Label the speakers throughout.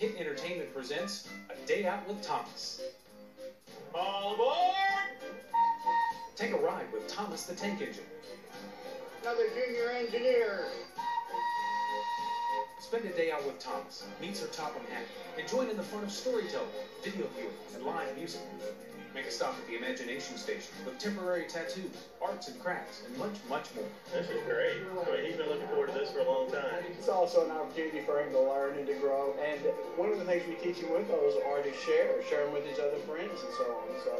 Speaker 1: Hit Entertainment presents A Day Out with Thomas.
Speaker 2: All aboard!
Speaker 1: Take a ride with Thomas the Tank Engine.
Speaker 2: Another junior engineer.
Speaker 1: Spend a day out with Thomas. Meet Sir Topham Hatt. And join in the fun of storytelling, video viewing, and live music. Make a stop at the Imagination Station with temporary tattoos, arts and crafts, and much, much more.
Speaker 3: This is great. I mean, he's been looking forward to this for a long time.
Speaker 4: It's also an opportunity for him to learn and to grow. And one of the things we teach him with those are to share, share them with his other friends and so on. and So,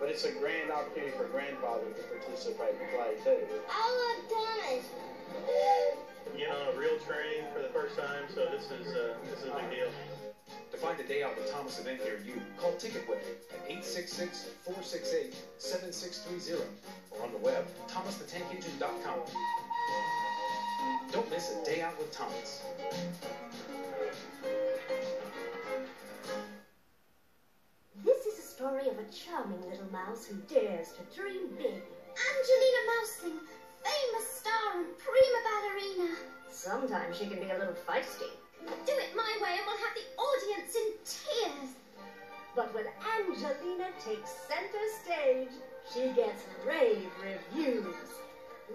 Speaker 4: but it's a grand opportunity for grandfather to participate and play too.
Speaker 5: I love Thomas.
Speaker 3: Getting on a real train for the first time, so this is uh, this is a big deal.
Speaker 1: To find a day out with Thomas event near you, call TicketWeb at 866-468-7630 or on the web, thomasthetankengine.com. Don't miss a day out with Thomas.
Speaker 6: This is a story of a charming little mouse who dares to dream big.
Speaker 5: Angelina Mouseling, famous star and prima ballerina.
Speaker 6: Sometimes she can be a little feisty.
Speaker 5: Do it my way and we'll have the audience in tears.
Speaker 6: But when Angelina takes center stage, she gets rave reviews.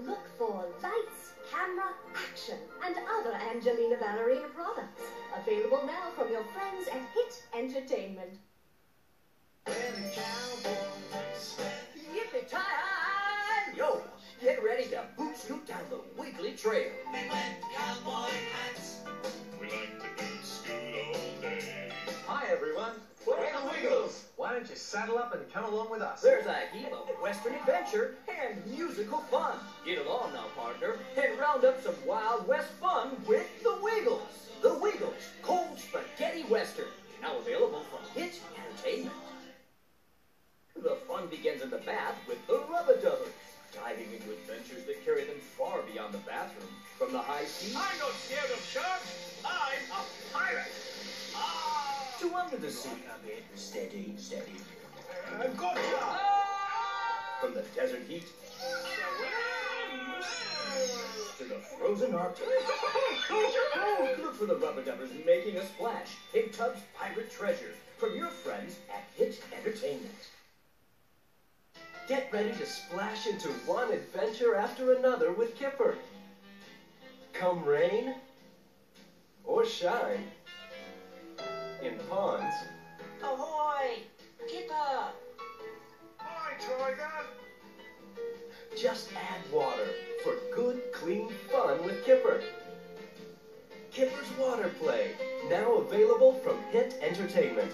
Speaker 6: Look for Lights, Camera, Action, and other Angelina Ballerina products. Available now from your friends at Hit Entertainment.
Speaker 7: Trail.
Speaker 8: We like to boot scoot all day.
Speaker 7: Hi, everyone.
Speaker 3: We're the Wiggles.
Speaker 7: Why don't you saddle up and come along with us? There's a heap of Western adventure and musical fun. Get along now, partner, and round up some Wild West fun with the Wiggles. The Wiggles Cold Spaghetti Western. Now available from Hit Entertainment. The fun begins in the bath with the Rubber Dubber. Diving into adventures that carry them far the bathroom. From the high seas
Speaker 2: I'm not scared of sharks. I'm a pirate. Ah!
Speaker 7: to under the sea. Steady, steady.
Speaker 2: I've got ya.
Speaker 7: From the desert heat to the frozen Arctic. Look for the Rubbadubbers making a splash in Tubbs Pirate Treasure from your friends at Hit Entertainment. Get ready to splash into one adventure after another with Kipper. Come rain or shine in ponds. Ahoy! Kipper!
Speaker 2: I try that.
Speaker 7: Just add water for good, clean fun with Kipper. Kipper's Water Play, now available from Hit Entertainment.